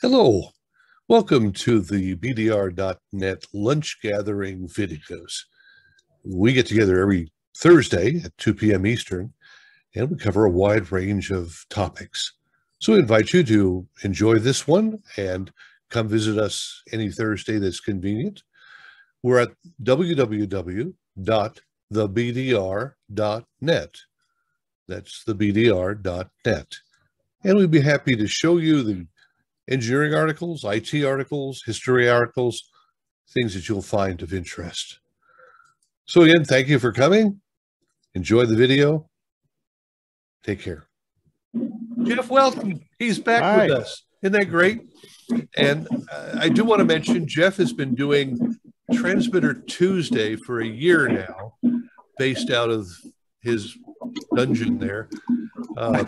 Hello, welcome to the BDR.net lunch gathering videos. We get together every Thursday at 2 p.m. Eastern and we cover a wide range of topics. So we invite you to enjoy this one and come visit us any Thursday that's convenient. We're at www.thebdr.net. That's thebdr.net. And we'd be happy to show you the engineering articles, IT articles, history articles, things that you'll find of interest. So again, thank you for coming. Enjoy the video. Take care. Jeff Welton, he's back Hi. with us. Isn't that great? And uh, I do want to mention Jeff has been doing Transmitter Tuesday for a year now, based out of his dungeon there. Uh,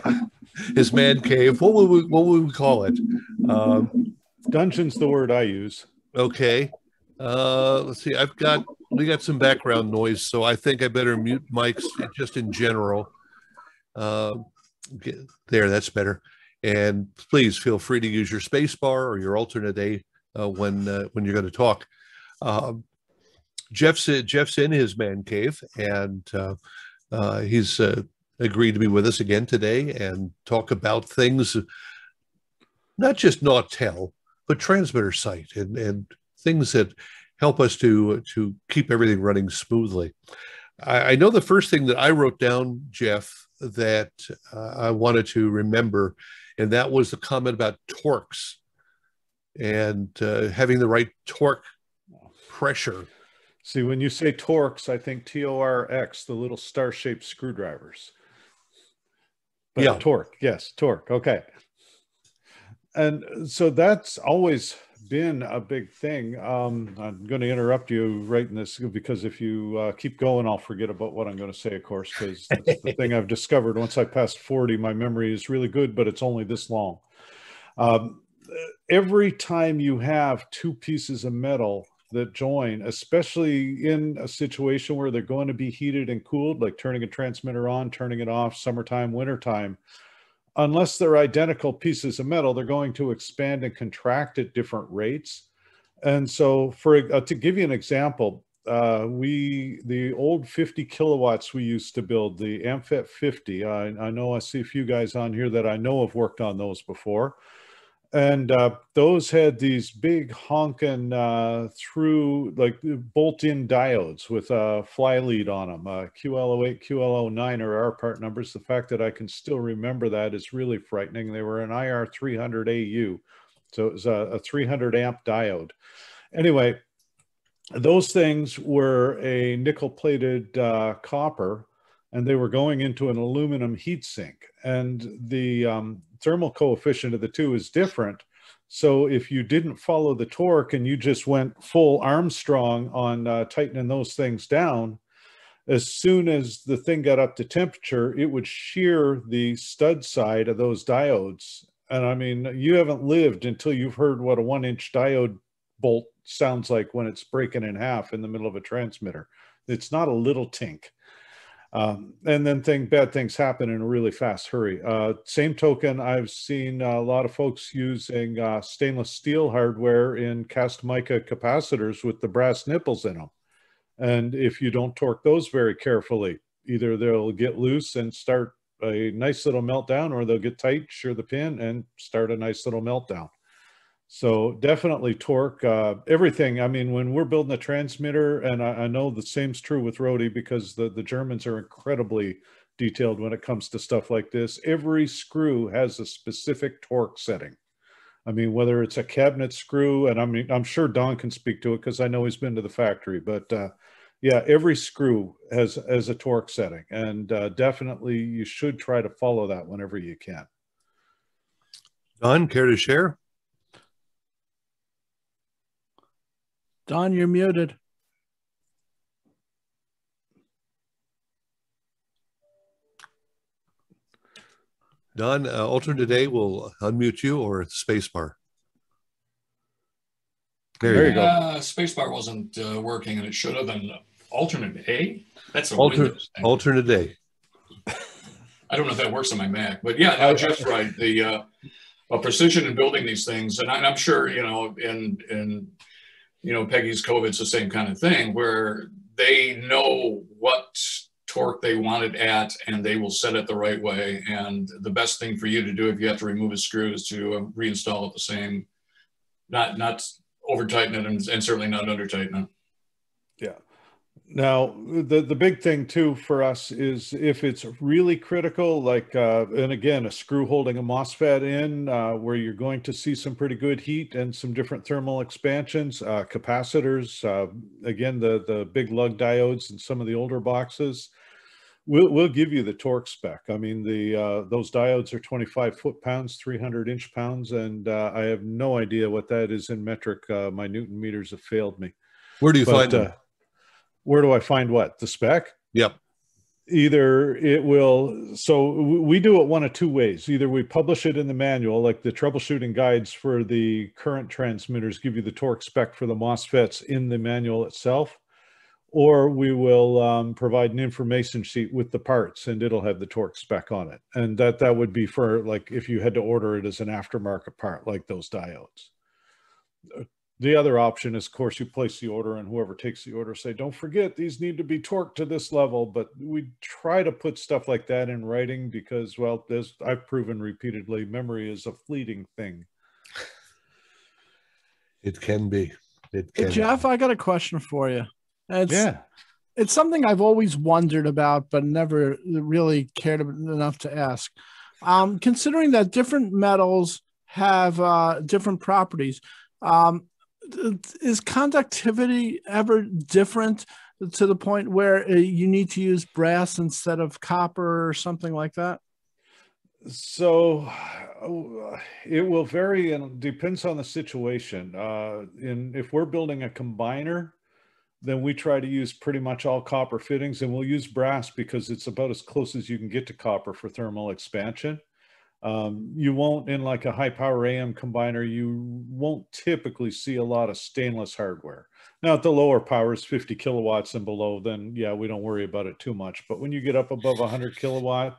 his man cave. What would we what would we call it? Um, Dungeon's the word I use. Okay. Uh, let's see. I've got we got some background noise, so I think I better mute mics just in general. Uh, there, that's better. And please feel free to use your space bar or your alternate A uh, when uh, when you're going to talk. Um, Jeff's Jeff's in his man cave, and uh, uh, he's uh, agreed to be with us again today and talk about things, not just Nautel, but transmitter site and, and things that help us to, to keep everything running smoothly. I, I know the first thing that I wrote down, Jeff, that uh, I wanted to remember, and that was the comment about torques and uh, having the right torque pressure. See, when you say torques, I think T O R X, the little star shaped screwdrivers. Yeah. torque, yes, torque. Okay. And so that's always been a big thing. Um, I'm going to interrupt you right in this because if you uh, keep going, I'll forget about what I'm going to say, of course, because that's the thing I've discovered. Once I passed 40, my memory is really good, but it's only this long. Um, every time you have two pieces of metal that join, especially in a situation where they're going to be heated and cooled, like turning a transmitter on, turning it off, summertime, wintertime, unless they're identical pieces of metal, they're going to expand and contract at different rates. And so for uh, to give you an example, uh, we the old 50 kilowatts we used to build, the Ampfet 50, I, I know I see a few guys on here that I know have worked on those before and uh, those had these big honking uh, through like bolt-in diodes with a fly lead on them. Uh, QL08, QL09 are our part numbers. The fact that I can still remember that is really frightening. They were an IR300AU, so it was a, a 300 amp diode. Anyway, those things were a nickel-plated uh, copper, and they were going into an aluminum heat sink. And the um, thermal coefficient of the two is different. So if you didn't follow the torque and you just went full Armstrong on uh, tightening those things down, as soon as the thing got up to temperature, it would shear the stud side of those diodes. And I mean, you haven't lived until you've heard what a one inch diode bolt sounds like when it's breaking in half in the middle of a transmitter. It's not a little tink. Um, and then thing, bad things happen in a really fast hurry. Uh, same token, I've seen a lot of folks using uh, stainless steel hardware in cast mica capacitors with the brass nipples in them. And if you don't torque those very carefully, either they'll get loose and start a nice little meltdown or they'll get tight, shear the pin and start a nice little meltdown. So definitely torque, uh, everything. I mean, when we're building a transmitter, and I, I know the same's true with Rohde because the, the Germans are incredibly detailed when it comes to stuff like this. Every screw has a specific torque setting. I mean, whether it's a cabinet screw, and I mean, I'm sure Don can speak to it because I know he's been to the factory, but uh, yeah, every screw has, has a torque setting and uh, definitely you should try to follow that whenever you can. Don, care to share? Don, you're muted. Don, uh, alternate A will unmute you or spacebar. There, there you go. Uh, spacebar wasn't uh, working and it should have been alternate A. That's a Alter, alternate A. I don't know if that works on my Mac, but yeah, no, Jeff's right. The uh, precision in building these things. And I'm sure, you know, in, in, you know, Peggy's COVID's the same kind of thing where they know what torque they want it at and they will set it the right way. And the best thing for you to do if you have to remove a screw is to uh, reinstall it the same, not, not over tighten it and, and certainly not under tighten it. Yeah. Now, the, the big thing too for us is if it's really critical, like, uh, and again, a screw holding a MOSFET in uh, where you're going to see some pretty good heat and some different thermal expansions, uh, capacitors, uh, again, the, the big lug diodes and some of the older boxes, we'll, we'll give you the torque spec. I mean, the uh, those diodes are 25 foot pounds, 300 inch pounds, and uh, I have no idea what that is in metric. my Newton meters have failed me. Where do you but, find them? Where do I find what? The spec? Yep. Either it will, so we do it one of two ways. Either we publish it in the manual, like the troubleshooting guides for the current transmitters give you the torque spec for the MOSFETs in the manual itself, or we will um, provide an information sheet with the parts and it'll have the torque spec on it. And that, that would be for like if you had to order it as an aftermarket part, like those diodes the other option is, of course, you place the order and whoever takes the order say, don't forget, these need to be torqued to this level. But we try to put stuff like that in writing because, well, as I've proven repeatedly, memory is a fleeting thing. It can be. It can hey, Jeff, be. I got a question for you. It's, yeah. It's something I've always wondered about, but never really cared enough to ask. Um, considering that different metals have uh, different properties, um, is conductivity ever different to the point where uh, you need to use brass instead of copper or something like that? So uh, it will vary and depends on the situation. Uh, in if we're building a combiner, then we try to use pretty much all copper fittings, and we'll use brass because it's about as close as you can get to copper for thermal expansion. Um, you won't in like a high power AM combiner, you won't typically see a lot of stainless hardware. Now at the lower powers, 50 kilowatts and below, then yeah, we don't worry about it too much. But when you get up above 100 kilowatt,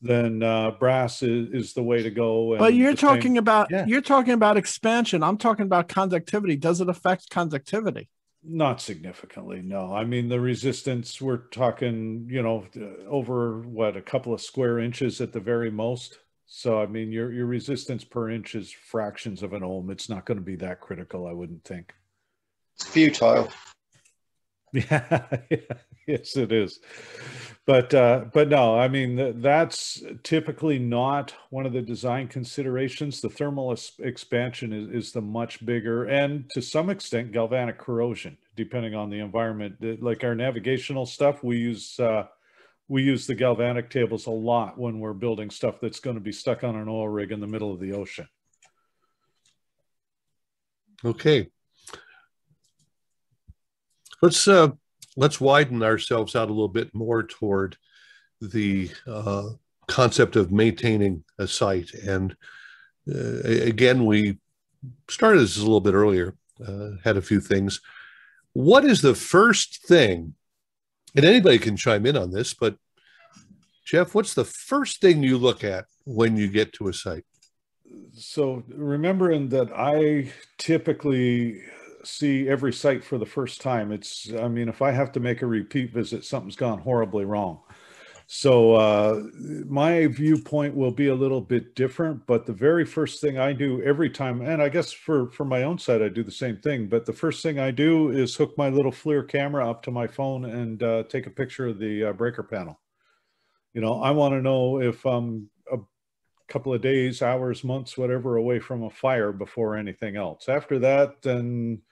then uh, brass is, is the way to go. but you're talking same, about yeah. you're talking about expansion. I'm talking about conductivity. Does it affect conductivity? Not significantly, no. I mean, the resistance, we're talking, you know, over what, a couple of square inches at the very most. So, I mean, your, your resistance per inch is fractions of an ohm. It's not going to be that critical, I wouldn't think. It's futile. Yeah, yes, it is. But, uh, but no, I mean, that's typically not one of the design considerations. The thermal expansion is, is the much bigger and to some extent galvanic corrosion, depending on the environment. Like our navigational stuff, we use, uh, we use the galvanic tables a lot when we're building stuff that's going to be stuck on an oil rig in the middle of the ocean. Okay. Let's uh, let's widen ourselves out a little bit more toward the uh, concept of maintaining a site. And uh, again, we started this a little bit earlier, uh, had a few things. What is the first thing and anybody can chime in on this, but Jeff, what's the first thing you look at when you get to a site? So remembering that I typically see every site for the first time. It's, I mean, if I have to make a repeat visit, something's gone horribly wrong. So uh, my viewpoint will be a little bit different, but the very first thing I do every time, and I guess for, for my own side, I do the same thing, but the first thing I do is hook my little FLIR camera up to my phone and uh, take a picture of the uh, breaker panel. You know, I want to know if I'm a couple of days, hours, months, whatever, away from a fire before anything else. After that, then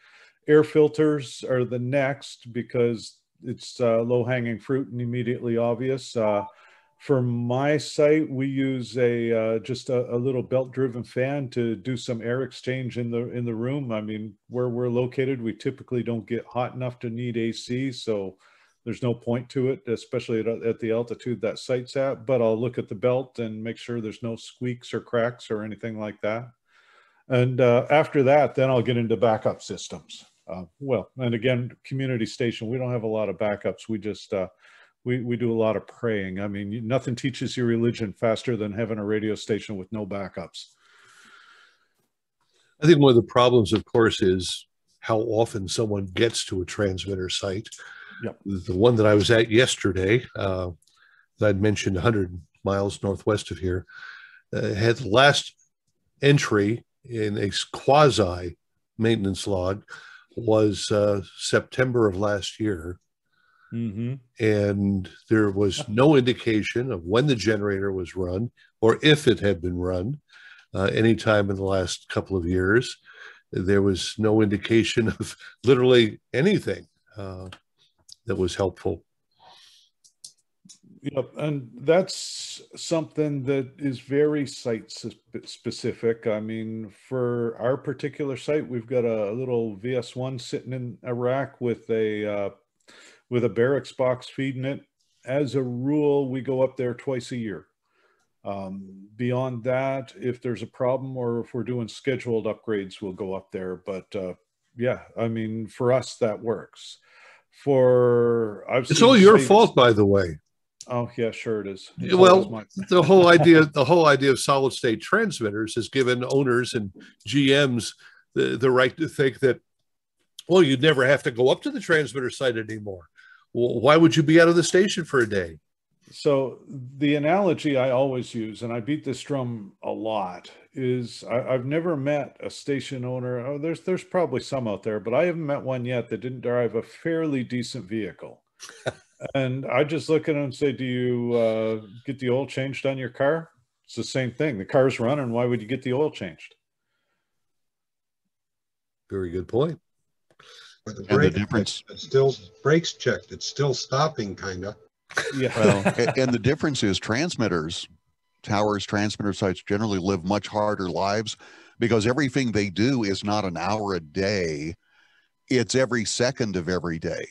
air filters are the next because it's uh, low hanging fruit and immediately obvious. Uh, for my site, we use a uh, just a, a, little belt driven fan to do some air exchange in the in the room. I mean, where we're located, we typically don't get hot enough to need AC, so there's no point to it, especially at, at the altitude that site's at. But I'll look at the belt and make sure there's no squeaks or cracks or anything like that. And uh, after that, then I'll get into backup systems uh, well, and again, community station, we don't have a lot of backups. We just, uh, we, we do a lot of praying. I mean, nothing teaches you religion faster than having a radio station with no backups. I think one of the problems, of course, is how often someone gets to a transmitter site. Yep. The one that I was at yesterday, uh, that I'd mentioned 100 miles northwest of here, uh, had the last entry in a quasi maintenance log was uh, September of last year. Mm-hmm. And there was no indication of when the generator was run or if it had been run uh, anytime in the last couple of years. There was no indication of literally anything uh, that was helpful. Yep, and that's something that is very site specific. I mean, for our particular site, we've got a little VS1 sitting in a rack with a uh, with a Barix box feeding it. As a rule, we go up there twice a year. Um, beyond that, if there's a problem or if we're doing scheduled upgrades, we'll go up there. But uh, yeah, I mean, for us, that works. For I've it's all your fault, by the way. Oh yeah, sure it is. It's well, the whole idea, the whole idea of solid state transmitters has given owners and GMs the, the right to think that, well, you'd never have to go up to the transmitter site anymore. Well, why would you be out of the station for a day? So the analogy I always use, and I beat this drum a lot, is I, have never met a station owner. Oh, there's there's probably some out there, but I haven't met one yet that didn't drive a fairly decent vehicle. and I just look at them and say, "Do you uh, get the oil changed on your car?" It's the same thing. The car's running. Why would you get the oil changed? Very good point. But the, brake, the difference, it's still brakes checked. It's still stopping, kind of. Yeah. Well, and the difference is transmitters, towers, transmitter sites generally live much harder lives because everything they do is not an hour a day; it's every second of every day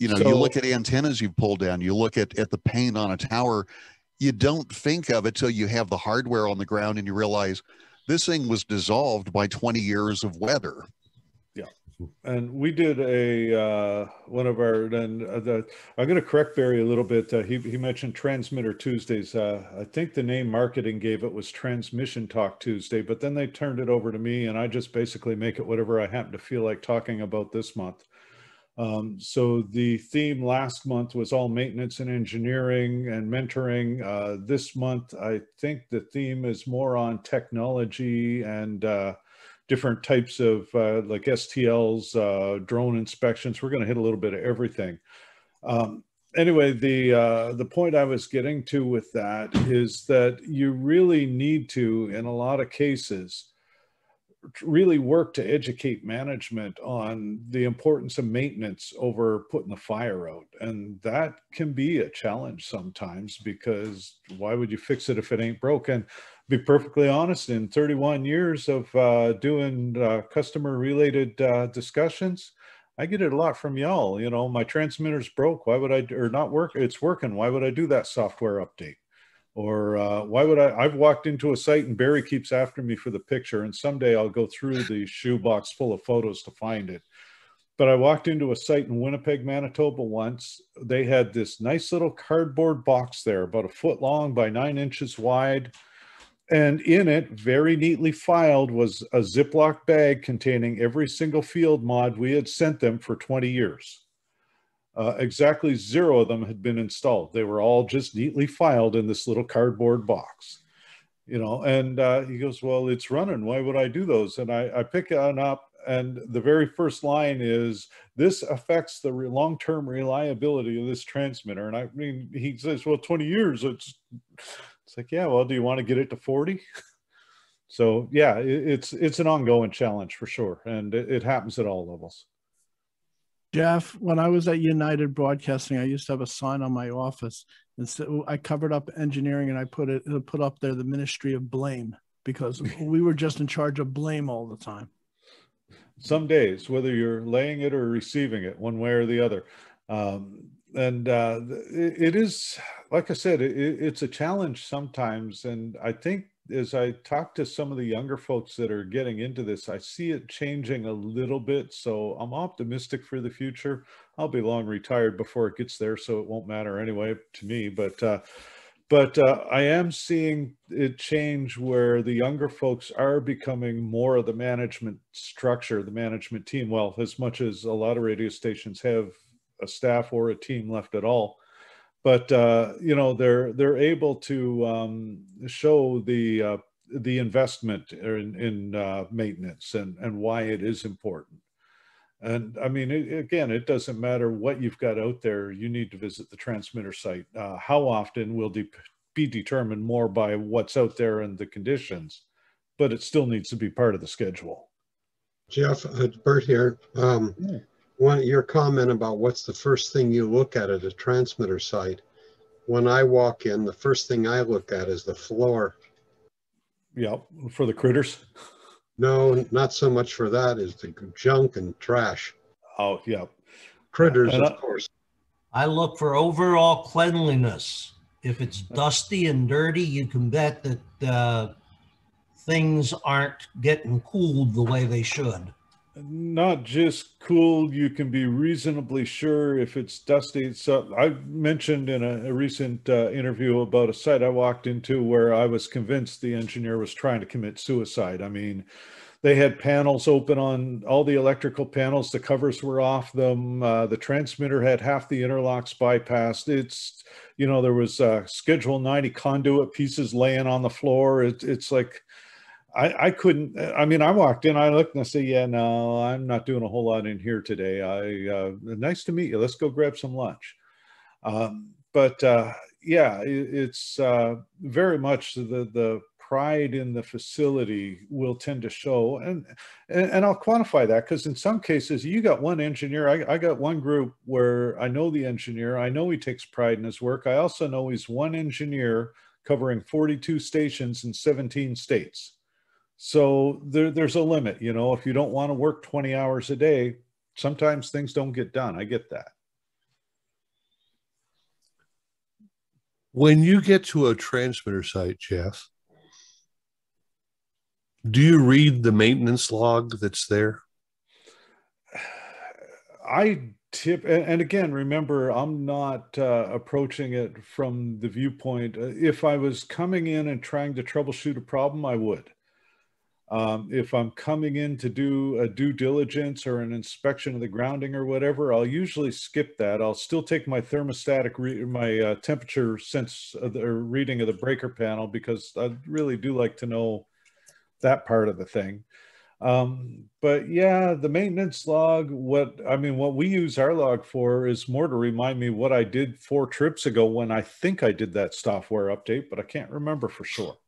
you know, so, you look at antennas you've pulled down, you look at, at the paint on a tower, you don't think of it till you have the hardware on the ground and you realize this thing was dissolved by 20 years of weather. Yeah. And we did a, uh, one of our, then uh, the, I'm going to correct Barry a little bit. Uh, he, he mentioned Transmitter Tuesdays. Uh, I think the name marketing gave it was Transmission Talk Tuesday, but then they turned it over to me and I just basically make it whatever I happen to feel like talking about this month. Um, so the theme last month was all maintenance and engineering and mentoring. Uh, this month, I think the theme is more on technology and uh, different types of uh, like STLs, uh, drone inspections. We're going to hit a little bit of everything. Um, anyway, the uh, the point I was getting to with that is that you really need to, in a lot of cases, really work to educate management on the importance of maintenance over putting the fire out. And that can be a challenge sometimes because why would you fix it if it ain't broken? Be perfectly honest, in 31 years of uh, doing uh, customer related uh, discussions, I get it a lot from y'all. You know, my transmitter's broke. Why would I, or not work? It's working. Why would I do that software update? Or uh, why would I? I've walked into a site and Barry keeps after me for the picture, and someday I'll go through the shoebox full of photos to find it. But I walked into a site in Winnipeg, Manitoba once. They had this nice little cardboard box there, about a foot long by nine inches wide. And in it, very neatly filed, was a Ziploc bag containing every single field mod we had sent them for 20 years. Uh, exactly zero of them had been installed. They were all just neatly filed in this little cardboard box, you know. And uh, he goes, "Well, it's running. Why would I do those?" And I, I pick it up, and the very first line is, "This affects the re- long-term reliability of this transmitter." And I mean, he says, "Well, 20 years. It's it's like, yeah. Well, do you want to get it to 40?" so yeah, it, it's it's an ongoing challenge for sure, and it, it happens at all levels. Jeff, when I was at United Broadcasting, I used to have a sign on my office, and so I covered up engineering, and I put it put up there the Ministry of Blame because we were just in charge of blame all the time. Some days, whether you're laying it or receiving it, one way or the other, um, and uh, it, it is, like I said, it, it's a challenge sometimes, and I think as I talk to some of the younger folks that are getting into this, I see it changing a little bit. So I'm optimistic for the future. I'll be long retired before it gets there, so it won't matter anyway to me. But uh, but uh, I am seeing it change where the younger folks are becoming more of the management structure, the management team. Well, as much as a lot of radio stations have a staff or a team left at all, but uh, you know they're they're able to um, show the uh, the investment in, in uh, maintenance and and why it is important. And I mean, it, again, it doesn't matter what you've got out there. You need to visit the transmitter site. Uh, how often will de be determined more by what's out there and the conditions, but it still needs to be part of the schedule. Jeff, uh, Bert here. Um, yeah. One, your comment about what's the first thing you look at at a transmitter site. When I walk in, the first thing I look at is the floor. Yeah, for the critters. No, not so much for that is the junk and trash. Oh, yeah. Critters, of course. I look for overall cleanliness. If it's dusty and dirty, you can bet that uh, things aren't getting cooled the way they should. Not just cool, you can be reasonably sure if it's dusty. So I mentioned in a, a recent uh, interview about a site I walked into where I was convinced the engineer was trying to commit suicide. I mean, they had panels open on all the electrical panels. The covers were off them. Uh, the transmitter had half the interlocks bypassed. It's, you know, there was uh, Schedule 90 conduit pieces laying on the floor. It, it's like, I, I couldn't, I mean, I walked in, I looked and I said, yeah, no, I'm not doing a whole lot in here today. I, uh, nice to meet you. Let's go grab some lunch. Um, but uh, yeah, it, it's uh, very much the, the pride in the facility will tend to show. And, and, and I'll quantify that because in some cases you got one engineer, I, I got one group where I know the engineer, I know he takes pride in his work. I also know he's one engineer covering 42 stations in 17 states. So there, there's a limit, you know, if you don't want to work 20 hours a day, sometimes things don't get done. I get that. When you get to a transmitter site, Jeff, do you read the maintenance log that's there? I tip, and again, remember, I'm not uh, approaching it from the viewpoint. Uh, if I was coming in and trying to troubleshoot a problem, I would. Um, if I'm coming in to do a due diligence or an inspection of the grounding or whatever, I'll usually skip that. I'll still take my thermostatic, my uh, temperature sense of the reading of the breaker panel because I really do like to know that part of the thing. Um, but yeah, the maintenance log, what I mean, what we use our log for is more to remind me what I did four trips ago when I think I did that software update, but I can't remember for sure.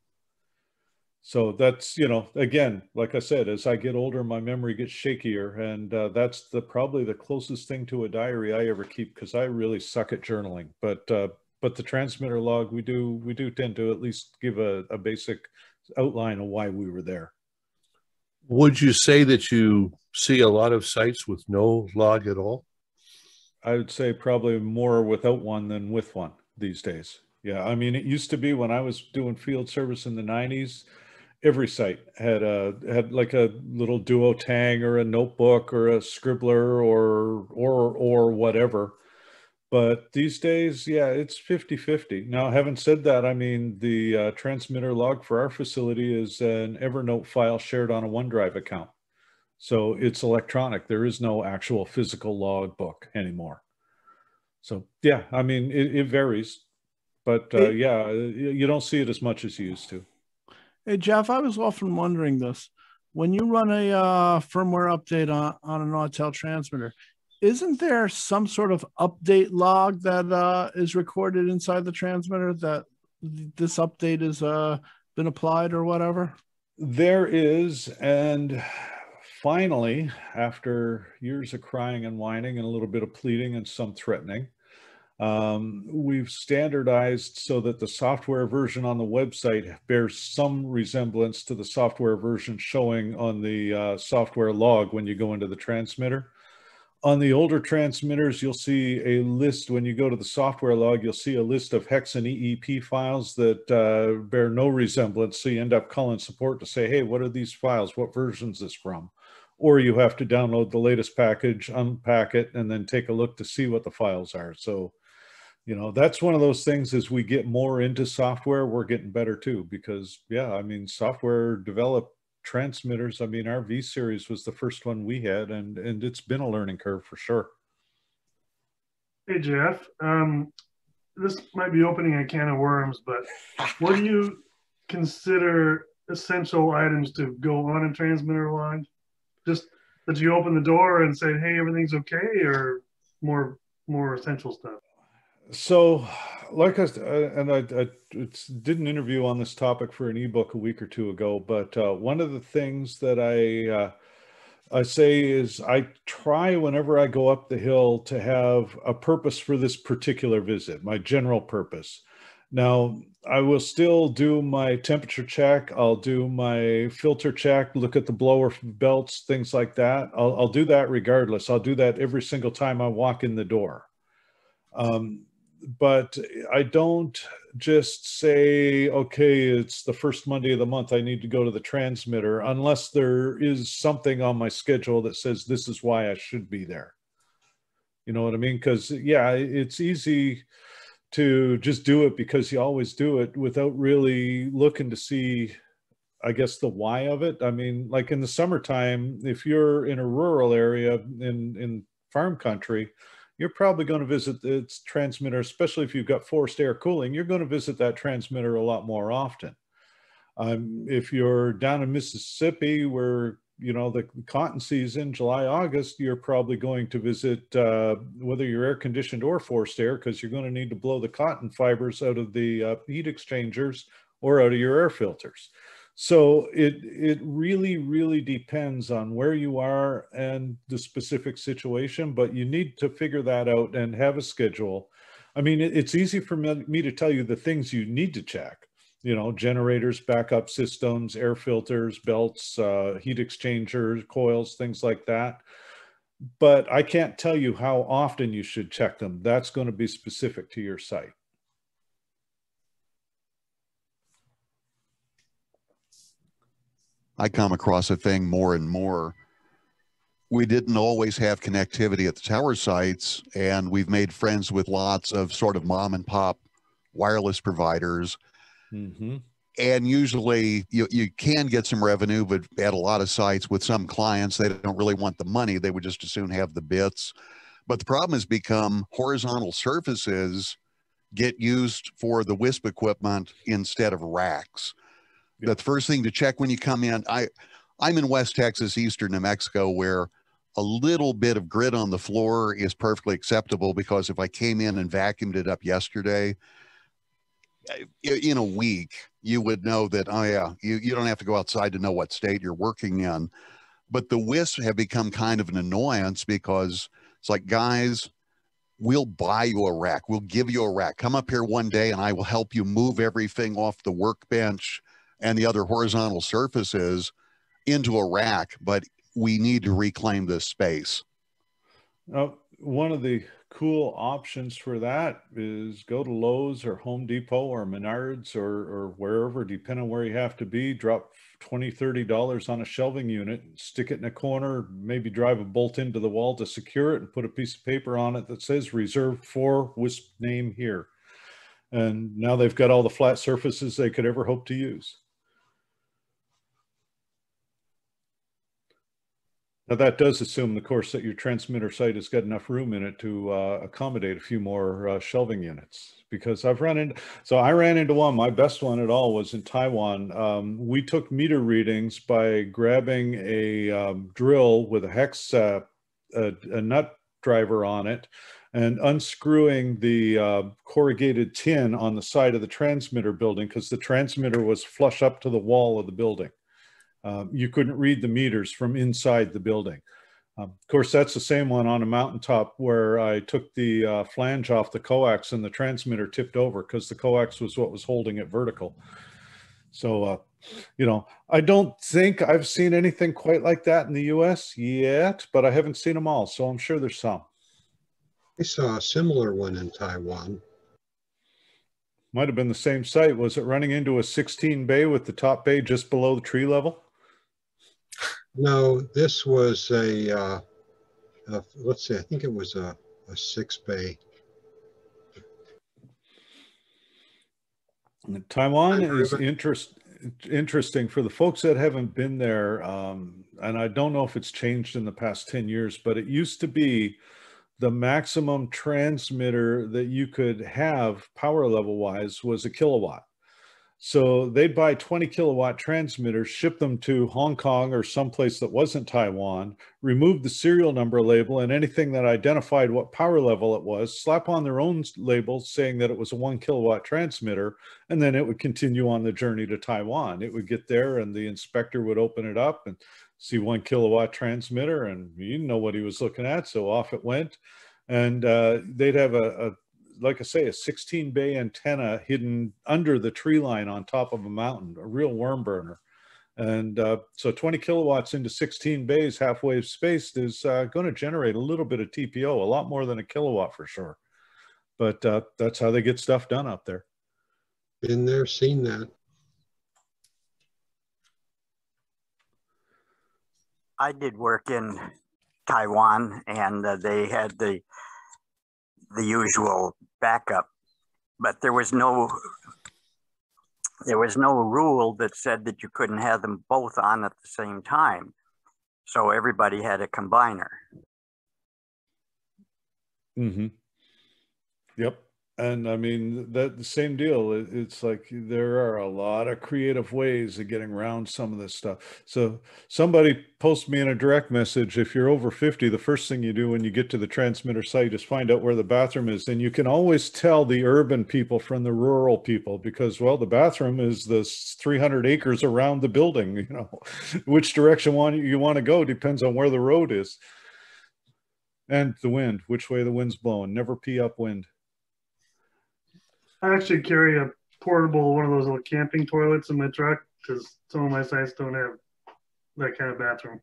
So that's, you know, again, like I said, as I get older, my memory gets shakier. And uh, that's the probably the closest thing to a diary I ever keep because I really suck at journaling. But uh, but the transmitter log, we do we do tend to at least give a, a basic outline of why we were there. Would you say that you see a lot of sites with no log at all? I would say probably more without one than with one these days. Yeah, I mean, it used to be when I was doing field service in the 90s, every site had a had like a little duotang or a notebook or a scribbler or or or whatever but these days, yeah, it's 50 50. Now, having said that, I mean, the uh, transmitter log for our facility is an Evernote file shared on a OneDrive account. So it's electronic. There is no actual physical log book anymore. So, yeah, I mean, it, it varies. But uh, yeah, you don't see it as much as you used to. Hey, Jeff, I was often wondering this. When you run a uh, firmware update on, on a Nautel transmitter, isn't there some sort of update log that uh, is recorded inside the transmitter that this update has uh, been applied or whatever? There is, and finally, after years of crying and whining and a little bit of pleading and some threatening, um, we've standardized so that the software version on the website bears some resemblance to the software version showing on the uh, software log when you go into the transmitter on the older transmitters, you'll see a list when you go to the software log, you'll see a list of hex and EEP files that uh, bear no resemblance. So you end up calling support to say, hey, what are these files? What version is this from? Or you have to download the latest package, unpack it, and then take a look to see what the files are. So you know that's one of those things as we get more into software we're getting better too because yeah i mean software developed transmitters i mean our v series was the first one we had and and it's been a learning curve for sure. Hey jeff um, this might be opening a can of worms but what do you consider essential items to go on a transmitter line? Just that you open the door and say hey everything's okay or more more essential stuff so like I and I, I did an interview on this topic for an ebook a week or two ago, but uh, one of the things that I uh, I say is I try whenever I go up the hill to have a purpose for this particular visit, my general purpose. Now, I will still do my temperature check. I'll do my filter check, look at the blower belts, things like that. I'll, I'll do that regardless. I'll do that every single time I walk in the door. Um, but I don't just say, okay, it's the first Monday of the month. I need to go to the transmitter unless there is something on my schedule that says this is why I should be there. You know what I mean? Because, yeah, it's easy to just do it because you always do it without really looking to see, I guess, the why of it. I mean, like in the summertime, if you're in a rural area in, in farm country, you're probably going to visit its transmitter, especially if you've got forced air cooling, you're going to visit that transmitter a lot more often. Um, if you're down in Mississippi where, you know, the cotton season, July, August, you're probably going to visit uh, whether you're air conditioned or forced air because you're going to need to blow the cotton fibers out of the uh, heat exchangers or out of your air filters. So it it really really depends on where you are and the specific situation, but you need to figure that out and have a schedule. I mean, it, it's easy for me, to tell you the things you need to check. You know, generators, backup systems, air filters, belts, uh, heat exchangers, coils, things like that. But I can't tell you how often you should check them. That's going to be specific to your site. I come across a thing more and more. We didn't always have connectivity at the tower sites, and we've made friends with lots of sort of mom and pop wireless providers. Mm-hmm. And usually you, you can get some revenue, but at a lot of sites with some clients, they don't really want the money. They would just as soon have the bits. But the problem has become horizontal surfaces get used for the WISP equipment instead of racks the first thing to check when you come in. I I'm in West Texas, Eastern New Mexico, where a little bit of grit on the floor is perfectly acceptable because if I came in and vacuumed it up yesterday, in a week, you would know that, oh, yeah, you, you don't have to go outside to know what state you're working in. But the WISPs have become kind of an annoyance because it's like, guys, we'll buy you a rack. We'll give you a rack. Come up here one day and I will help you move everything off the workbench and the other horizontal surfaces into a rack, but we need to reclaim this space. Now, one of the cool options for that is go to Lowe's or Home Depot or Menards or, or wherever, depending on where you have to be, drop 20, 30 dollars on a shelving unit, stick it in a corner, maybe drive a bolt into the wall to secure it and put a piece of paper on it that says reserved for WISP name here. And now they've got all the flat surfaces they could ever hope to use. Now that does assume, of course, that your transmitter site has got enough room in it to uh, accommodate a few more uh, shelving units. Because I've run into, so I ran into one. My best one at all was in Taiwan. Um, we took meter readings by grabbing a um, drill with a hex, uh, a, a, nut driver on it, and unscrewing the uh, corrugated tin on the side of the transmitter building because the transmitter was flush up to the wall of the building. Um, you couldn't read the meters from inside the building. Um, of course, that's the same one on a mountaintop where I took the uh, flange off the coax and the transmitter tipped over because the coax was what was holding it vertical. So, uh, you know, I don't think I've seen anything quite like that in the US yet, but I haven't seen them all. So I'm sure there's some. I saw a similar one in Taiwan. Might have been the same site. Was it running into a 16 bay with the top bay just below the tree level? No, this was a, uh, a let's see, I think it was a, a six bay. Taiwan is interest, interesting for the folks that haven't been there. Um, and I don't know if it's changed in the past 10 years, but it used to be the maximum transmitter that you could have power level wise was a kilowatt. So they'd buy 20 kilowatt transmitters, ship them to Hong Kong or someplace that wasn't Taiwan, remove the serial number label and anything that identified what power level it was, slap on their own label saying that it was a one kilowatt transmitter, and then it would continue on the journey to Taiwan. It would get there and the inspector would open it up and see one kilowatt transmitter and you didn't know what he was looking at. So off it went. And uh, they'd have a, a like I say, a 16 bay antenna hidden under the tree line on top of a mountain, a real worm burner. And uh, so 20 kilowatts into 16 bays halfway spaced is uh, going to generate a little bit of TPO, a lot more than a kilowatt for sure. But uh, that's how they get stuff done up there. Been there, seen that. I did work in Taiwan, and uh, they had the the usual backup, but there was no there was no rule that said that you couldn't have them both on at the same time. So everybody had a combiner. Mm-hmm. Yep. And I mean that the same deal. It, it's like there are a lot of creative ways of getting around some of this stuff. So somebody post me in a direct message. If you're over 50, the first thing you do when you get to the transmitter site is find out where the bathroom is. And you can always tell the urban people from the rural people because, well, the bathroom is the 300 acres around the building. You know, which direction want you want to go depends on where the road is. And the wind, which way the wind's blowing. Never pee upwind. I actually carry a portable one of those little camping toilets in my truck because some of my sites don't have that kind of bathroom.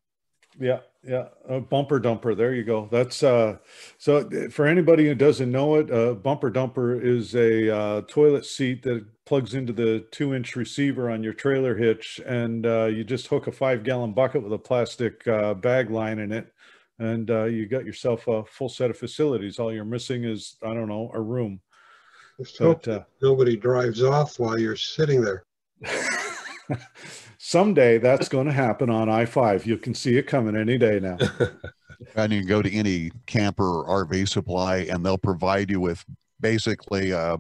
Yeah, yeah, a bumper dumper. There you go. That's uh, so for anybody who doesn't know it, a bumper dumper is a uh, toilet seat that plugs into the two-inch receiver on your trailer hitch, and uh, you just hook a five-gallon bucket with a plastic uh, bag line in it, and uh, you got yourself a full set of facilities. All you're missing is I don't know a room. Let's hope But uh, nobody drives off while you're sitting there. someday that's going to happen on I-5. You can see it coming any day now. And you can go to any camper or RV supply and they'll provide you with basically a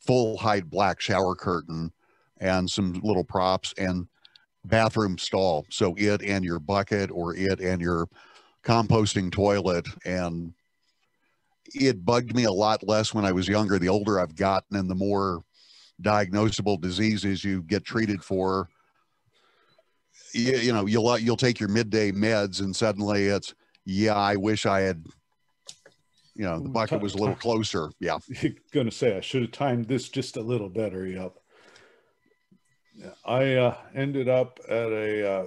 full height black shower curtain and some little props and bathroom stall. So it and your bucket or it and your composting toilet. And it bugged me a lot less when I was younger. The older I've gotten and the more diagnosable diseases you get treated for, you, you know, you'll you'll take your midday meds and suddenly it's yeah, I wish I had you know, the bucket was a little closer. Yeah. You're going to say I should have timed this just a little better. Yep. I uh, ended up at a uh,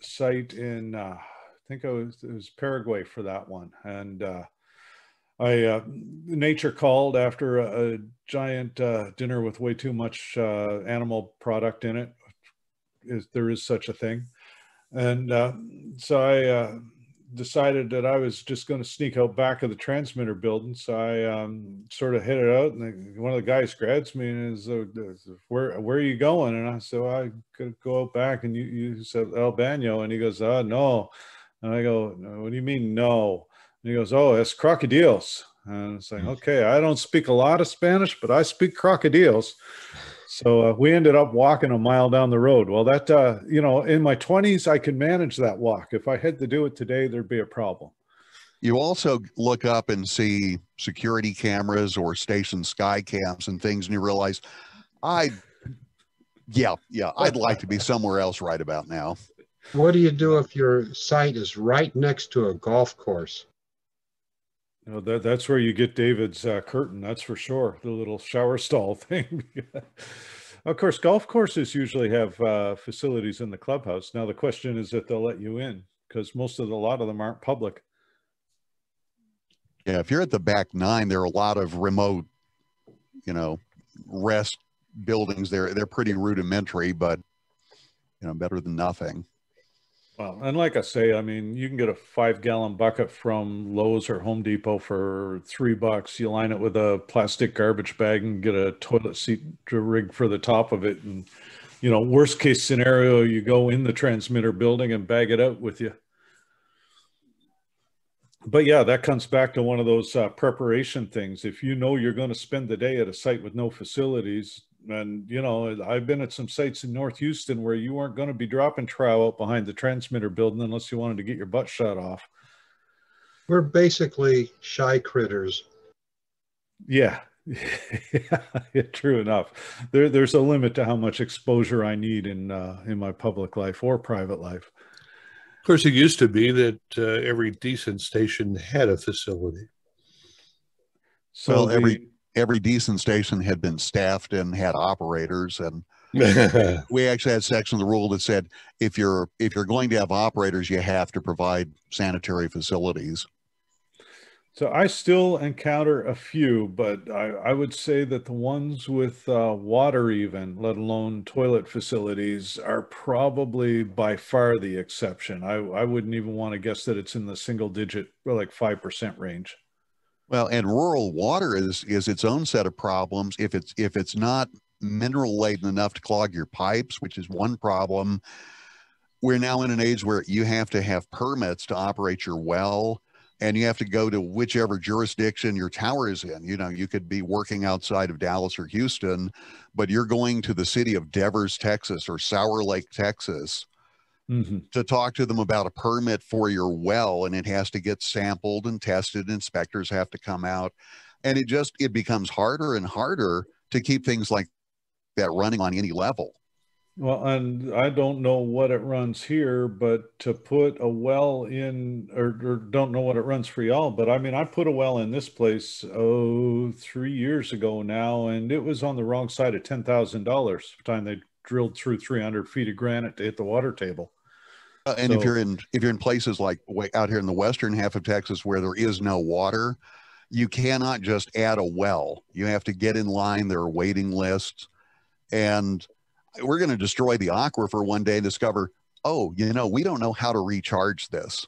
site in, uh, I think I was, it was Paraguay for that one. And uh, I, uh, nature called after a, a giant uh, dinner with way too much uh, animal product in it. Is, there is such a thing. And uh, so I uh, decided that I was just going to sneak out back of the transmitter building. So I um, sort of hit it out, and the, one of the guys grabs me and is, uh, "Where where are you going?" And I said, well, "I could go out back." And you you said El Bano, and he goes, "Ah, no." And I go, "What do you mean no?" And he goes, "Oh, it's crocodiles." And it's like, okay, I don't speak a lot of Spanish, but I speak crocodiles. So uh, we ended up walking a mile down the road. Well, that, uh, you know, in my 20s, I could manage that walk. If I had to do it today, there'd be a problem. You also look up and see security cameras or station sky cams and things, and you realize, I, yeah, yeah, I'd like to be somewhere else right about now. What do you do if your site is right next to a golf course? You know, that, that's where you get David's uh, curtain, that's for sure, the little shower stall thing. of course, golf courses usually have uh, facilities in the clubhouse. Now, the question is that they'll let you in because most of the, a lot of them aren't public. Yeah, if you're at the back nine, there are a lot of remote, you know, rest buildings. They're they're pretty rudimentary, but you know, better than nothing. Well, and like I say, I mean, you can get a five gallon bucket from Lowe's or Home Depot for three bucks. You line it with a plastic garbage bag and get a toilet seat rig for the top of it. And, you know, worst case scenario, you go in the transmitter building and bag it out with you. But yeah, that comes back to one of those uh, preparation things. If you know you're going to spend the day at a site with no facilities, and you know, I've been at some sites in North Houston where you weren't going to be dropping trow out behind the transmitter building unless you wanted to get your butt shot off. We're basically shy critters. Yeah. yeah, true enough. There, there's a limit to how much exposure I need in uh, in my public life or private life. Of course, it used to be that uh, every decent station had a facility. So well, every every decent station had been staffed and had operators and we actually had section of the rule that said if you're if you're going to have operators you have to provide sanitary facilities. So i still encounter a few but i, I would say that the ones with uh, water even let alone toilet facilities are probably by far the exception. I, I wouldn't even want to guess that it's in the single digit like 5% range well, and rural water is is its own set of problems. If it's if it's not mineral laden enough to clog your pipes, which is one problem. We're now in an age where you have to have permits to operate your well and you have to go to whichever jurisdiction your tower is in. You know, you could be working outside of Dallas or Houston, but you're going to the city of Devers, Texas or Sour Lake, Texas mm-hmm. to talk to them about a permit for your well and it has to get sampled and tested inspectors have to come out. And it just it becomes harder and harder to keep things like that running on any level. Well and i don't know what it runs here but to put a well in or, or don't know what it runs for y'all but i mean i put a well in this place oh three years ago now and it was on the wrong side of $10000 the time they drilled through 300 feet of granite to hit the water table uh, and so, if you're in if you're in places like way out here in the western half of Texas where there is no water, you cannot just add a well. You have to get in line. There are waiting lists, and we're going to destroy the aquifer one day and discover, oh, you know, we don't know how to recharge this.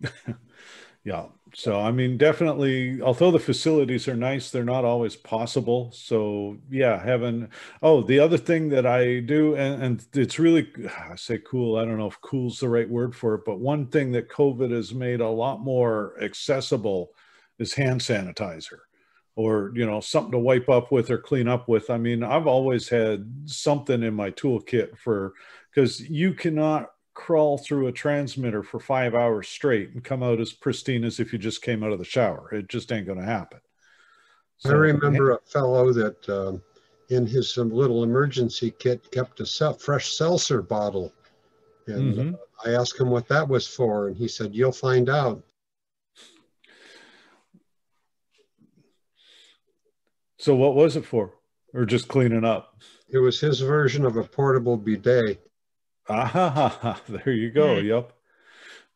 yeah. So, I mean, definitely, although the facilities are nice, they're not always possible. So, yeah, having, oh, the other thing that I do, and, and it's really, I say cool, I don't know if cool's the right word for it, but one thing that COVID has made a lot more accessible is hand sanitizer or, you know, something to wipe up with or clean up with. I mean, I've always had something in my toolkit for, because you cannot crawl through a transmitter for five hours straight and come out as pristine as if you just came out of the shower. It just ain't going to happen. So, I remember a fellow that um, in his um, little emergency kit kept a fresh seltzer bottle. And mm-hmm. uh, I asked him what that was for, and he said, You'll find out. So, what was it for? Or just cleaning up? It was his version of a portable bidet. Ah, there you go. Mm. Yep.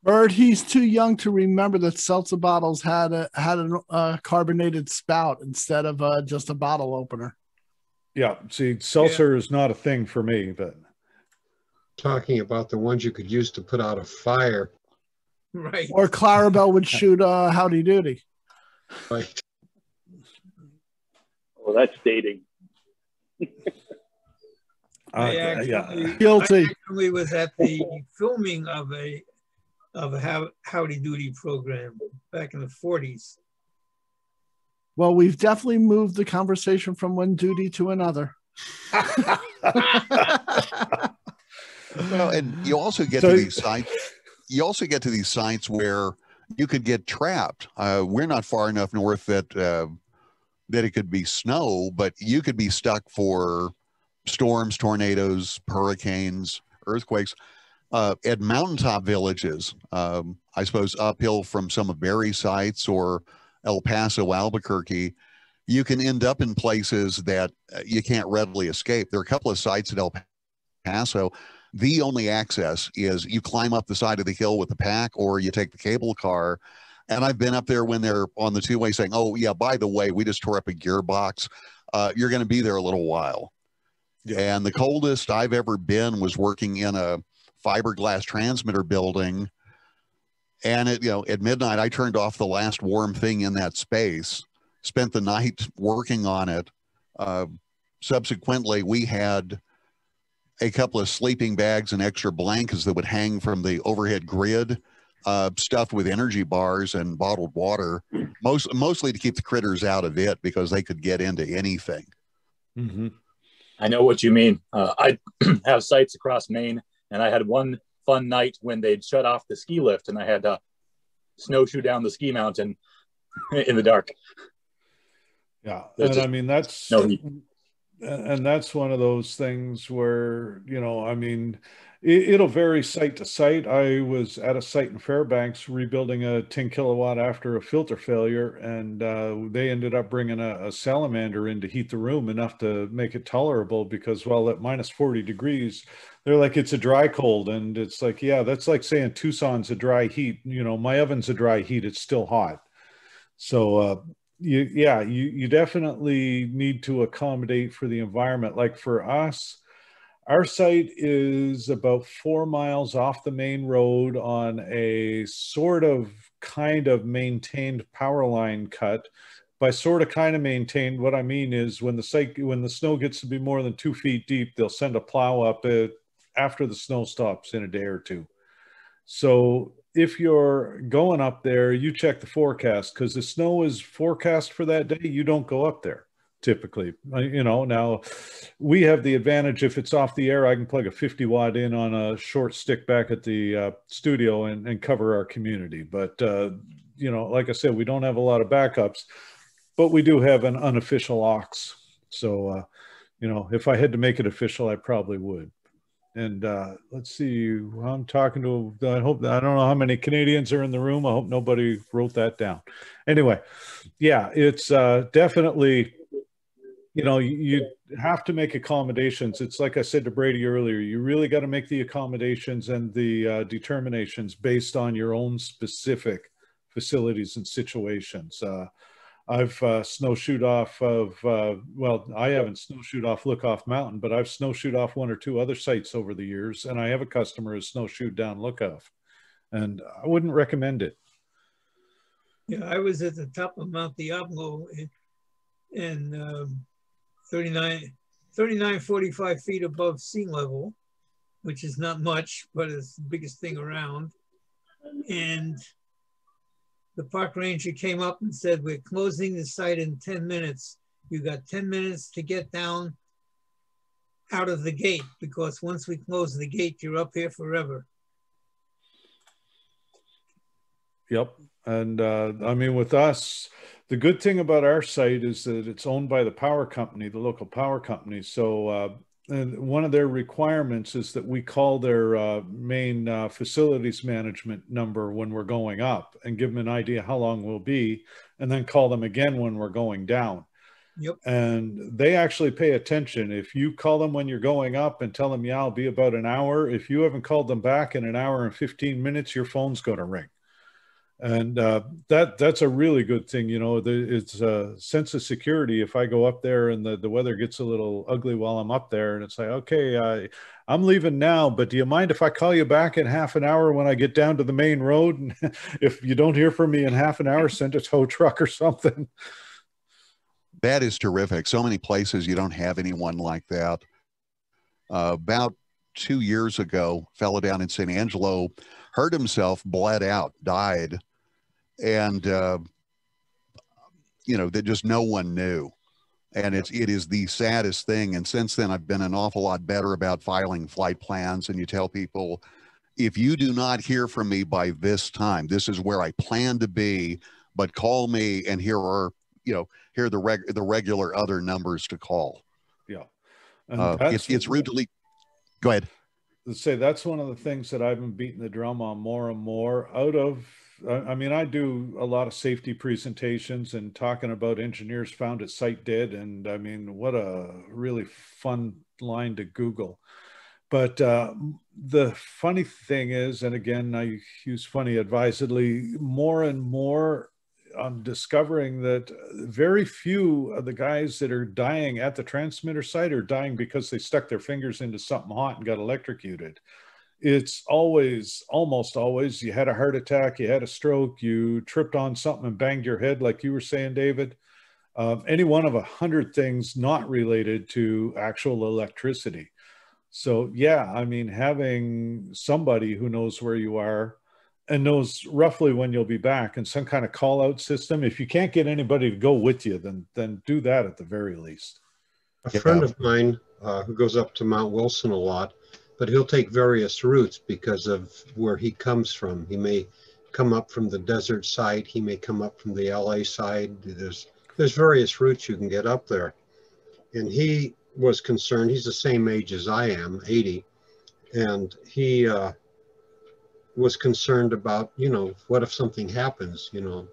Bird, he's too young to remember that seltzer bottles had a had a uh, carbonated spout instead of uh, just a bottle opener. Yeah, see, seltzer yeah. is not a thing for me, but talking about the ones you could use to put out a fire, right? Or Clarabelle would shoot uh, Howdy Doody, right? Well, that's dating. I actually, yeah. Guilty. I actually was at the filming of a of a Howdy Doody program back in the 40s. Well, we've definitely moved the conversation from one duty to another. well, and you also get so, to these sites. You also get to these sites where you could get trapped. Uh, we're not far enough north that uh, that it could be snow, but you could be stuck for storms, tornadoes, hurricanes, earthquakes. Uh, at mountaintop villages, um, I suppose uphill from some of Barry's sites or El Paso, Albuquerque, you can end up in places that uh, you can't readily escape. There are a couple of sites at El Paso. The only access is you climb up the side of the hill with the pack or you take the cable car. And I've been up there when they're on the two way saying, Oh, yeah, by the way, we just tore up a gearbox. Uh, you're going to be there a little while. Yeah. And the coldest I've ever been was working in a fiberglass transmitter building. And at, you know, at midnight, I turned off the last warm thing in that space, spent the night working on it. Uh, subsequently, we had a couple of sleeping bags and extra blankets that would hang from the overhead grid, uh, stuffed with energy bars and bottled water, most mostly to keep the critters out of it because they could get into anything. Mm-hmm. I know what you mean. Uh, I have sites across Maine, and I had one fun night when they'd shut off the ski lift, and I had to snowshoe down the ski mountain in the dark. Yeah, and I mean that's no heat and that's one of those things where you know i mean it, will vary site to site. I was at a site in fairbanks rebuilding a 10 kilowatt after a filter failure and uh, they ended up bringing a, a, salamander in to heat the room enough to make it tolerable because well at minus 40 degrees they're like it's a dry cold and it's like yeah that's like saying tucson's a dry heat you know my oven's a dry heat it's still hot. So uh, you yeah you you definitely need to accommodate for the environment. Like for us our site is about four miles off the main road on a sort of kind of maintained power line cut by sort of kind of maintained what i mean is when the site when the snow gets to be more than two feet deep they'll send a plow up it after the snow stops in a day or two so if you're going up there, you check the forecast because the snow is forecast for that day. You don't go up there typically. Uh, you know, now we have the advantage if it's off the air, I can plug a 50 watt in on a short stick back at the uh, studio and, and cover our community. But, uh, you know, like I said, we don't have a lot of backups, but we do have an unofficial aux. So, uh, you know, if I had to make it official, I probably would and uh, let's see i'm talking to i hope i don't know how many canadians are in the room i hope nobody wrote that down anyway yeah it's uh, definitely you know you, have to make accommodations it's like i said to brady earlier you really got to make the accommodations and the uh, determinations based on your own specific facilities and situations uh, I've uh, snowshoed off of, uh, well, I haven't snowshoed off Lookoff Mountain, but I've snowshoed off one or two other sites over the years. And I have a customer who's snowshoed down Lookoff. And I wouldn't recommend it. Yeah, I was at the top of Mount Diablo and um, 39, 39, 45 feet above sea level, which is not much, but it's the biggest thing around. And the park ranger came up and said, we're closing the site in 10 minutes. You got 10 minutes to get down out of the gate because once we close the gate, you're up here forever. Yep. And uh, I mean, with us, the good thing about our site is that it's owned by the power company, the local power company. So uh, one of their requirements is that we call their uh, main uh, facilities management number when we're going up and give them an idea how long we'll be and then call them again when we're going down. Yep. And they actually pay attention. If you call them when you're going up and tell them yeah i'll be about an hour. If you haven't called them back in an hour and 15 minutes your phone's going to ring and uh, that that's a really good thing. You know, the, it's a sense of security. If I go up there and the, the weather gets a little ugly while I'm up there, and it's like, okay, I, I'm leaving now, but do you mind if I call you back in half an hour when I get down to the main road? And if you don't hear from me in half an hour, send a tow truck or something. That is terrific. So many places you don't have anyone like that. Uh, about two years ago, fellow down in San Angelo hurt himself, bled out, died, and uh, you know that just no one knew. And it's it is the saddest thing. And since then, I've been an awful lot better about filing flight plans. And you tell people, if you do not hear from me by this time, this is where I plan to be. But call me, and here are you know here are the reg- the regular other numbers to call. Yeah, uh, it's it's rude to leave. Go ahead say that's one of the things that I've been beating the drum on more and more out of I mean, I do a lot of safety presentations and talking about engineers found at site dead. And I mean, what a really fun line to Google. But uh, the funny thing is, and again, I use funny advisedly, more and more I'm discovering that very few of the guys that are dying at the transmitter site are dying because they stuck their fingers into something hot and got electrocuted. it's always, almost always, you had a heart attack, you had a stroke, you tripped on something and banged your head, like you were saying, David. Um, any one of a hundred things not related to actual electricity. So yeah, I mean, having somebody who knows where you are and knows roughly when you'll be back and some kind of call out system. If you can't get anybody to go with you, then then do that at the very least. A friend of mine uh, who goes up to Mount Wilson a lot, but he'll take various routes because of where he comes from. He may come up from the desert side. He may come up from the LA side. There's there's various routes you can get up there. And he was concerned. He's the same age as I am, 80, and he uh, was concerned about, you know, what if something happens, you know.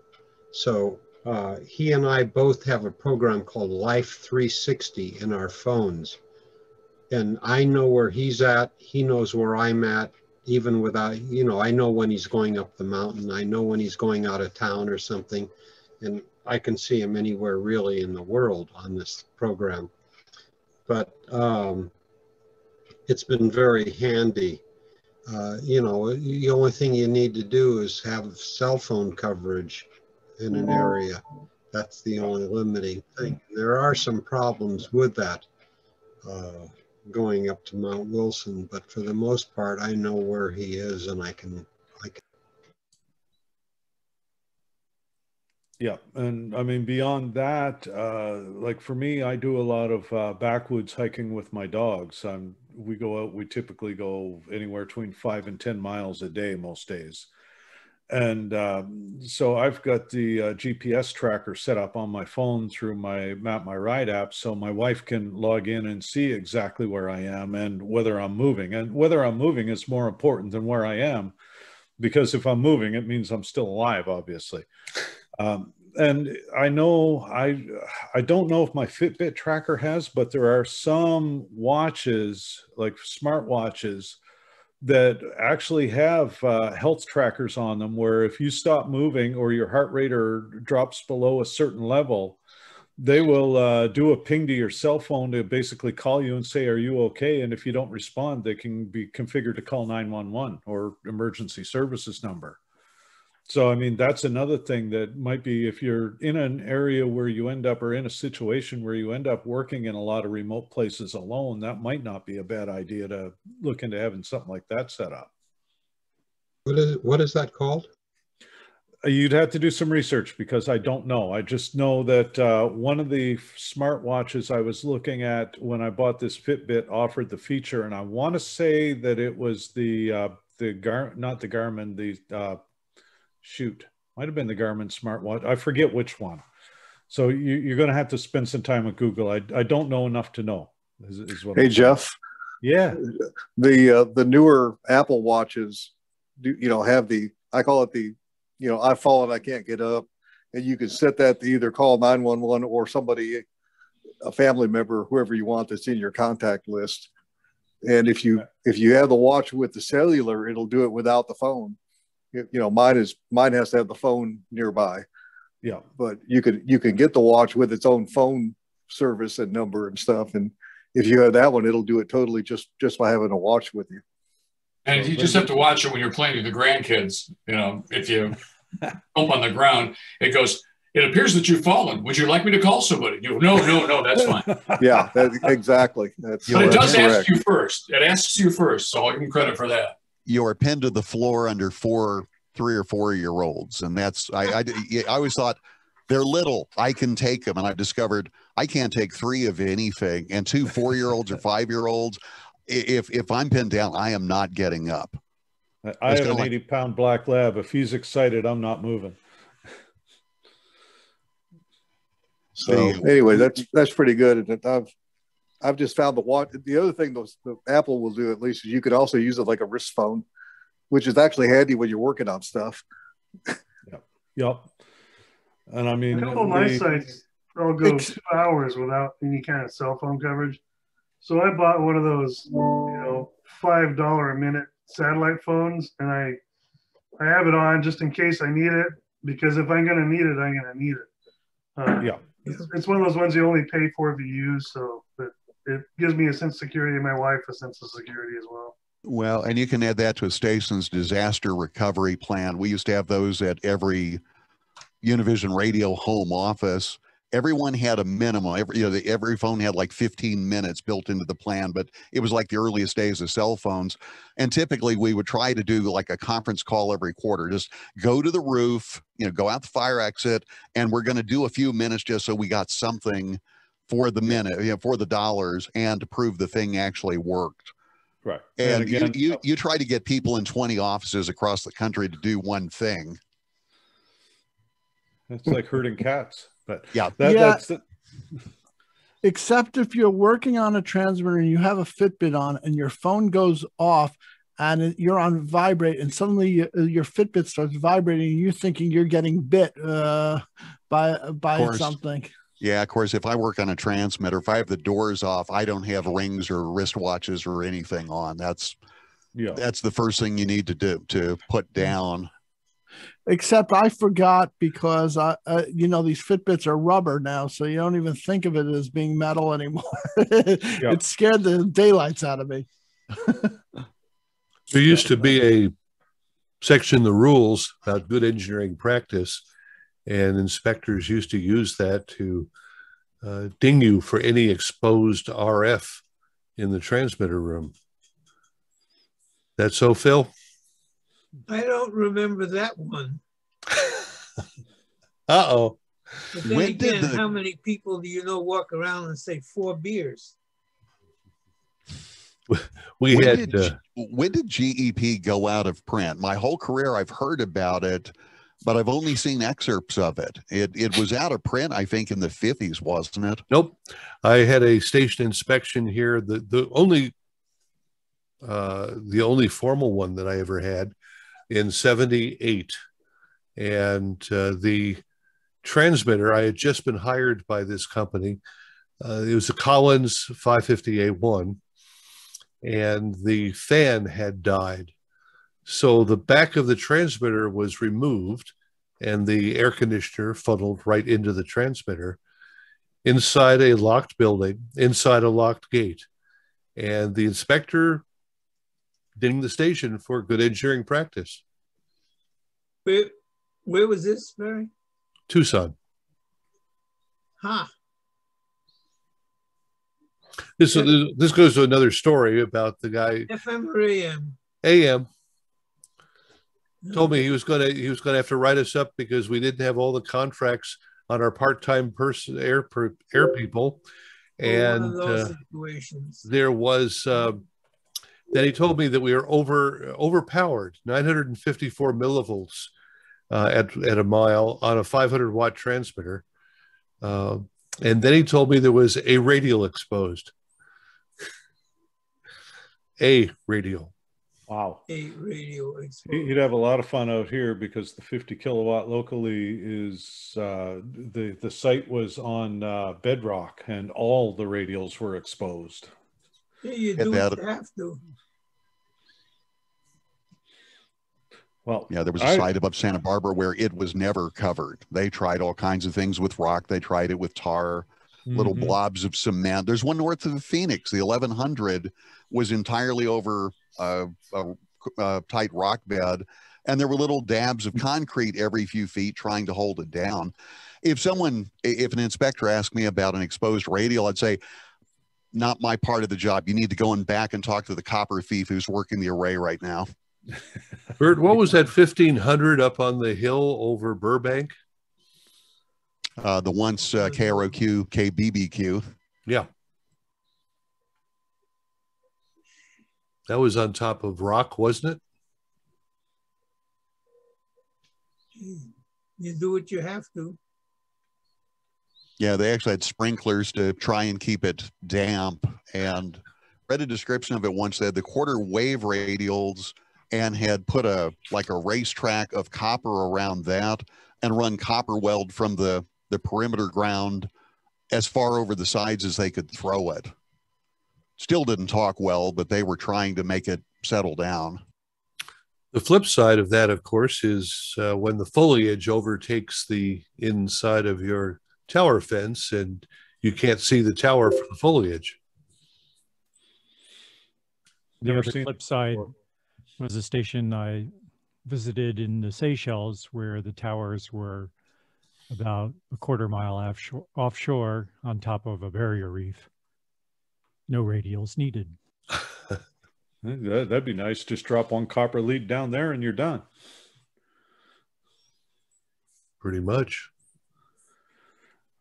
So uh, he and I both have a program called Life 360 in our phones. And I know where he's at, he knows where I'm at, even without, you know, I know when he's going up the mountain, I know when he's going out of town or something. And I can see him anywhere really in the world on this program. But um, it's been very handy. Uh, you know, the only thing you need to do is have cell phone coverage in an area. That's the only limiting thing. There are some problems with that uh, going up to Mount Wilson, but for the most part, I know where he is and I can I can. Yeah, and I mean beyond that, uh, like for me, I do a lot of uh, backwoods hiking with my dogs. Um, we go out. We typically go anywhere between five and ten miles a day most days, and um, so I've got the uh, GPS tracker set up on my phone through my Map My Ride app, so my wife can log in and see exactly where I am and whether I'm moving. And whether I'm moving is more important than where I am, because if I'm moving, it means I'm still alive, obviously. Um, and I know I I don't know if my Fitbit tracker has, but there are some watches like smart watches that actually have uh, health trackers on them where if you stop moving or your heart rate or drops below a certain level they will uh, do a ping to your cell phone to basically call you and say are you okay? And if you don't respond they can be configured to call 911 or emergency services number so, I mean, that's another thing that might be if you're in an area where you end up or in a situation where you end up working in a lot of remote places alone, that might not be a bad idea to look into having something like that set up. What is, what is that called? Uh, you'd have to do some research because I don't know. I just know that uh, one of the smartwatches I was looking at when I bought this Fitbit offered the feature, and I want to say that it was the uh, the Gar not the Garmin the uh, shoot, might have been the Garmin smartwatch. I forget which one. So you, are going to have to spend some time with Google. I, I don't know enough to know. Is, is hey, I'm Jeff. Yeah. The uh, the newer Apple watches, do you know have the I call it the you know I've fallen I can't get up, and you can set that to either call nine one one or somebody, a family member, whoever you want that's in your contact list. And if you if you have the watch with the cellular, it'll do it without the phone you know mine is mine has to have the phone nearby yeah but you could you can get the watch with its own phone service and number and stuff and if you have that one it'll do it totally just just by having a watch with you and you just have to watch it when you're playing with the grandkids you know if you bump on the ground it goes it appears that you've fallen. Would you like me to call somebody? You no, no, no, that's fine. yeah, that, exactly. That's, but it does correct. ask you first. It asks you first, so I'll give credit for that you're pinned to the floor under four, three or four year olds. And that's, I, I, I always thought they're little. I can take them. And I discovered I can't take three of anything. And two four year olds or five year olds, if, if I'm pinned down, I am not getting up. I, have an like, 80 pound black lab. If he's excited, I'm not moving. So anyway, that's that's pretty good. I've I've just found the watch. The other thing those the Apple will do at least is you could also use it like a wrist phone, which is actually handy when you're working on stuff. yep. Yep. And I mean, a couple of my sites I'll go two hours without any kind of cell phone coverage. So I bought one of those, you know, five dollar a minute satellite phones, and I I have it on just in case I need it. Because if I'm gonna need it, I'm gonna need it. Uh, yeah, it's, it's, one of those ones you only pay for if you use. So, but it gives me a sense of security and my wife a sense of security as well. Well, and you can add that to a station's disaster recovery plan. We used to have those at every Univision radio home office. Everyone had a minimum. Every you know, the, every phone had like 15 minutes built into the plan, but it was like the earliest days of cell phones. And typically, we would try to do like a conference call every quarter. Just go to the roof, you know, go out the fire exit, and we're going to do a few minutes just so we got something for the minute, you know, for the dollars, and to prove the thing actually worked. Right. And, And again- you, you you try to get people in 20 offices across the country to do one thing. It's like herding cats, but yeah, that, Yeah. that's the, except if you're working on a transmitter and you have a Fitbit on and your phone goes off and it- you're on vibrate and suddenly you, your Fitbit starts vibrating and you're thinking you're getting bit uh, by by something. Yeah, of course, if I work on a transmitter, if I have the doors off, I don't have rings or wristwatches or anything on. That's yeah. that's the first thing you need to do to put down. Except I forgot because I, uh, you know, these Fitbits are rubber now, so you don't even think of it as being metal anymore. It scared the daylights out of me. There used to be a section the rules about good engineering practice, and inspectors used to use that to uh, ding you for any exposed RF in the transmitter room. That's so, Phil? I don't remember that one. Uh oh. But then When did again, the- how many people do you know walk around and say four beers? We when had did, uh, when did GEP go out of print? My whole career, I've heard about it, but I've only seen excerpts of it. It it was out of print, I think, in the fifties, wasn't it? Nope. I had a station inspection here. The the only uh, the only formal one that I ever had in '78, and uh, the transmitter. I had just been hired by this company. Uh, it was a Collins 550A1, and the fan had died. So the back of the transmitter was removed, and the air conditioner funneled right into the transmitter inside a locked building, inside a locked gate. And the inspector dinged the station for good engineering practice. Where, where was this, Barry? Tucson. Huh. This this goes to another story about the guy FM or AM? AM told me he was going to he was going to have to write us up because we didn't have all the contracts on our part-time person air per, air people. And One of those uh, situations. there was uh, then he told me that we were over overpowered 954 millivolts uh, at, at a mile on a 500 watt transmitter. Uh, and then he told me there was a radial exposed. A radial wow. A radio He- exposed. He'd have a lot of fun out here because the 50 kilowatt locally is uh, the the site was on uh, bedrock and all the radials were exposed. Yeah, you do that- have to. Well, Yeah, there was a I- site above Santa Barbara where it was never covered. They tried all kinds of things with rock. They tried it with tar, little Mhm. blobs of cement. There's one north of Phoenix. The 1100 was entirely over a, a, a tight rock bed, and there were little dabs of concrete every few feet trying to hold it down. If someone, if an inspector asked me about an exposed radial, I'd say, not my part of the job. You need to go in back and talk to the copper thief who's working the array right now. Bert, what was that 1500 up on the hill over Burbank? Uh, the once uh, KROQ, KBBQ. Yeah. That was on top of rock, wasn't it? You do what you have to. Yeah, they actually had sprinklers to try and keep it damp. And read a description of it once. They had the quarter wave radials and had put a like a racetrack of copper around that and run copper weld from the the perimeter ground as far over the sides as they could throw it. Still didn't talk well, but they were trying to make it settle down. The flip side of that, of course, is uh, when the foliage overtakes the inside of your tower fence and you can't see the tower from the foliage. The Never other seen flip side was a station I visited in the Seychelles where the towers were about a quarter mile offshore, offshore on top of a barrier reef. No radials needed. That, that'd be nice. Just drop one copper lead down there and you're done. Pretty much.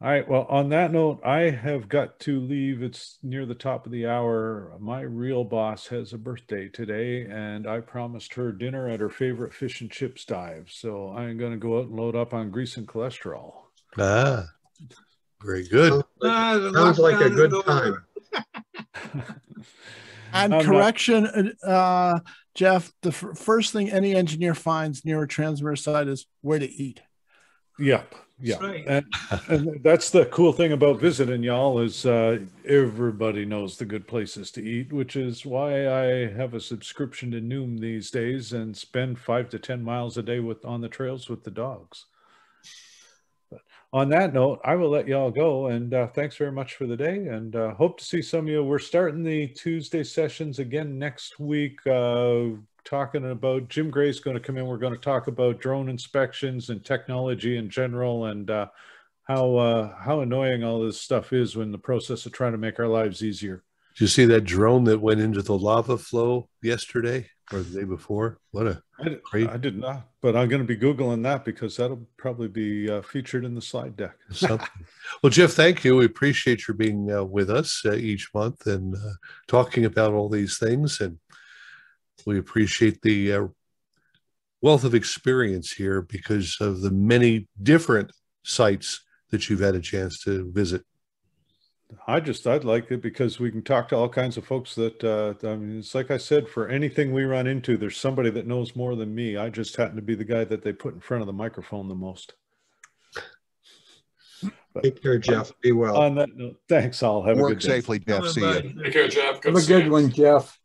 All right. Well, on that note, I have got to leave. It's near the top of the hour. My real boss has a birthday today, and I promised her dinner at her favorite fish and chips dive. So I'm going to go out and load up on grease and cholesterol. Ah, very good. Ah, Sounds like a good is over. time. And I'm not- correction, uh, Jeff, the f- first thing any engineer finds near a transmitter site is where to eat. Yep. Yeah. That's right. And, and that's the cool thing about visiting y'all is uh, everybody knows the good places to eat, which is why I have a subscription to Noom these days and spend five to 10 miles a day with on the trails with the dogs. On that note, I will let y'all go and uh, thanks very much for the day and uh, hope to see some of you. We're starting the Tuesday sessions again next week. Uh, talking about Jim Gray's going to come in. We're going to talk about drone inspections and technology in general and uh, how uh, how annoying all this stuff is when the process of trying to make our lives easier. Did you see that drone that went into the lava flow yesterday or the day before? What a I did, great I did not, but I'm going to be Googling that because that'll probably be uh, featured in the slide deck. well, Jeff, thank you. We appreciate your being uh, with us uh, each month and uh, talking about all these things. And we appreciate the uh, wealth of experience here because of the many different sites that you've had a chance to visit. I just I'd like it because we can talk to all kinds of folks that uh, I mean it's like I said for anything we run into there's somebody that knows more than me. I just happen to be the guy that they put in front of the microphone the most. Take care, Jeff. Be well. On that note, thanks all. Have a good day. safely, Jeff. See you. Take care, Jeff. Good Have a to see you. good one, Jeff.